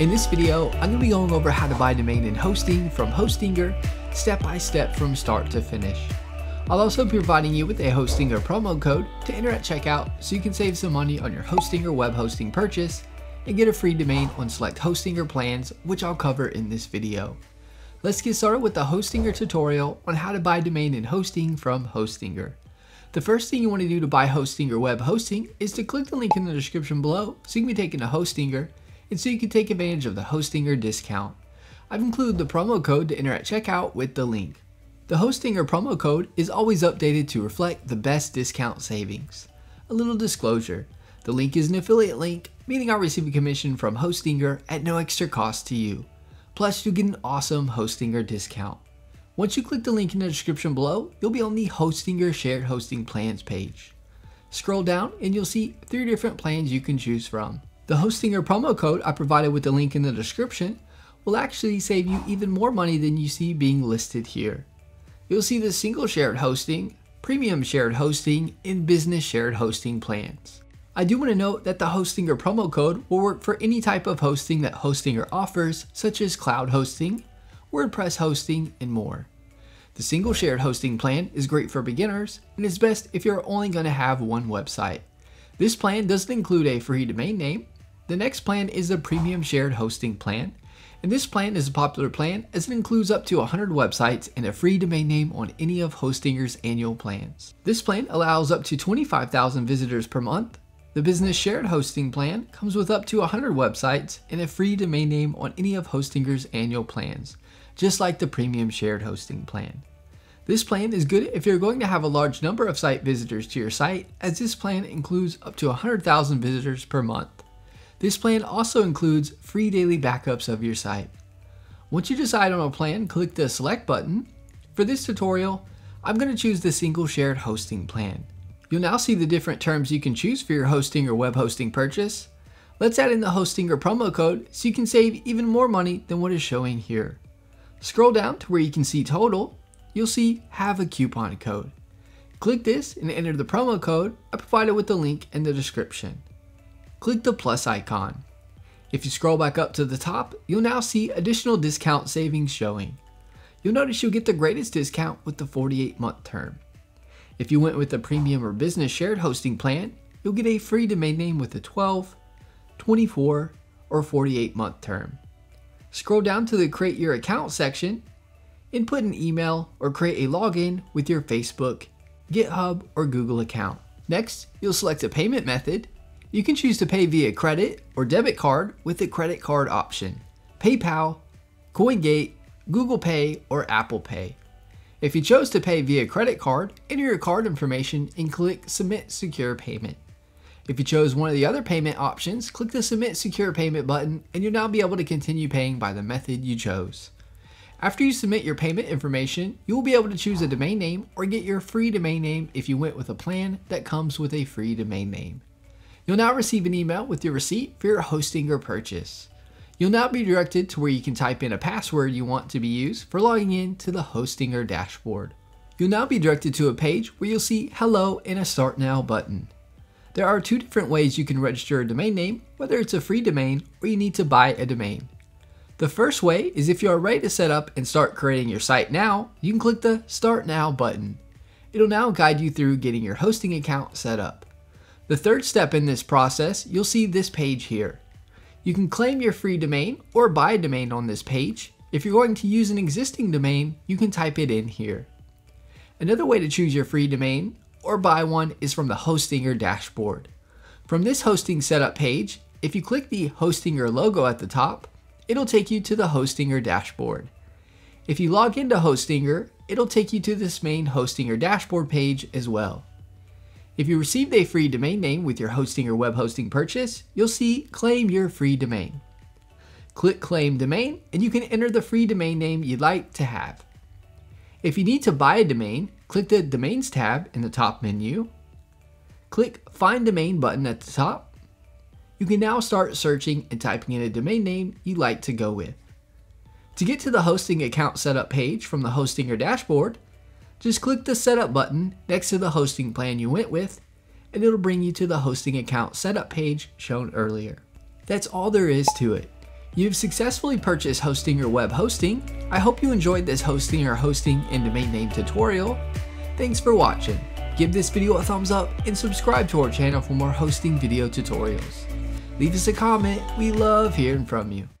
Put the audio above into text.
In this video, I'm going to be going over how to buy domain and hosting from Hostinger, step by step from start to finish. I'll also be providing you with a Hostinger promo code to enter at checkout so you can save some money on your Hostinger web hosting purchase and get a free domain on select Hostinger plans, which I'll cover in this video. Let's get started with the Hostinger tutorial on how to buy domain and hosting from Hostinger. The first thing you want to do to buy Hostinger web hosting is to click the link in the description below so you can be taken to Hostinger and so you can take advantage of the Hostinger discount. I've included the promo code to enter at checkout with the link. The Hostinger promo code is always updated to reflect the best discount savings. A little disclosure, the link is an affiliate link, meaning I'll receive a commission from Hostinger at no extra cost to you. Plus, you'll get an awesome Hostinger discount. Once you click the link in the description below, you'll be on the Hostinger Shared Hosting Plans page. Scroll down and you'll see three different plans you can choose from. The Hostinger promo code I provided with the link in the description will actually save you even more money than you see being listed here. You'll see the single shared hosting, premium shared hosting, and business shared hosting plans. I do want to note that the Hostinger promo code will work for any type of hosting that Hostinger offers, such as cloud hosting, WordPress hosting, and more. The single shared hosting plan is great for beginners and is best if you're only going to have one website. This plan doesn't include a free domain name. The next plan is the premium shared hosting plan, and this plan is a popular plan as it includes up to 100 websites and a free domain name on any of Hostinger's annual plans. This plan allows up to 25,000 visitors per month the Business Shared Hosting Plan comes with up to 100 websites and a free domain name on any of Hostinger's annual plans, just like the Premium Shared Hosting Plan. This plan is good if you're going to have a large number of site visitors to your site, as this plan includes up to 100,000 visitors per month. This plan also includes free daily backups of your site. Once you decide on a plan, click the Select button. For this tutorial, I'm going to choose the Single Shared Hosting Plan. You'll now see the different terms you can choose for your Hostinger web hosting purchase. Let's add in the Hostinger promo code so you can save even more money than what is showing here. Scroll down to where you can see total, you'll see have a coupon code. Click this and enter the promo code I provided with the link in the description. Click the plus icon. If you scroll back up to the top, you'll now see additional discount savings showing. You'll notice you'll get the greatest discount with the 48 month term. If you went with the premium or business shared hosting plan, you'll get a free domain name with a 12, 24, or 48 month term. Scroll down to the create your account section, input an email or create a login with your Facebook, GitHub, or Google account. Next, you'll select a payment method. You can choose to pay via credit or debit card with the credit card option, PayPal, CoinGate, Google Pay, or Apple Pay. If you chose to pay via credit card, enter your card information and click Submit Secure Payment. If you chose one of the other payment options, click the Submit Secure Payment button and you'll now be able to continue paying by the method you chose. After you submit your payment information, you will be able to choose a domain name or get your free domain name if you went with a plan that comes with a free domain name. You'll now receive an email with your receipt for your Hostinger purchase. You'll now be directed to where you can type in a password you want to be used for logging in to the Hostinger dashboard. You'll now be directed to a page where you'll see Hello and a Start Now button. There are two different ways you can register a domain name, whether it's a free domain or you need to buy a domain. The first way is if you are ready to set up and start creating your site now, you can click the Start Now button. It'll now guide you through getting your hosting account set up. The third step in this process, you'll see this page here. You can claim your free domain or buy a domain on this page. If you're going to use an existing domain, you can type it in here. Another way to choose your free domain or buy one is from the Hostinger dashboard. From this hosting setup page, if you click the Hostinger logo at the top, it'll take you to the Hostinger dashboard. If you log into Hostinger, it'll take you to this main Hostinger dashboard page as well. If you received a free domain name with your Hostinger web hosting purchase, you'll see Claim Your Free Domain. Click Claim Domain and you can enter the free domain name you'd like to have. If you need to buy a domain, click the Domains tab in the top menu. Click Find Domain button at the top. You can now start searching and typing in a domain name you'd like to go with. To get to the hosting account setup page from the hosting Hostinger dashboard, just click the setup button next to the hosting plan you went with and it'll bring you to the hosting account setup page shown earlier. That's all there is to it. You've successfully purchased Hostinger web hosting. I hope you enjoyed this Hostinger hosting and domain name tutorial. Thanks for watching. Give this video a thumbs up and subscribe to our channel for more hosting video tutorials. Leave us a comment, we love hearing from you.